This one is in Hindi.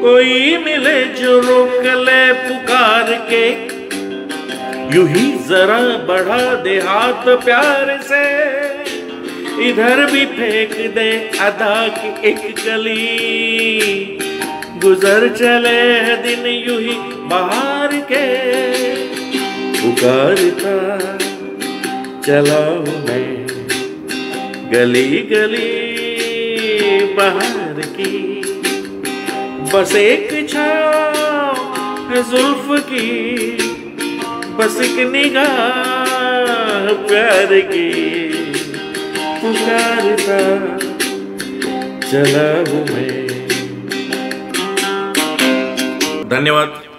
कोई मिले जो रोक ले पुकार के। यू ही जरा बढ़ा दे हाथ प्यार से। इधर भी फेंक दे अदा की एक गली। गुजर चले दिन यू ही बाहर के। पुकारता चला मैं गली गली बाहर की। बस एक छाव जुल्फ की। बस एक निगाह प्यार की। पुकारता चला मैं। धन्यवाद।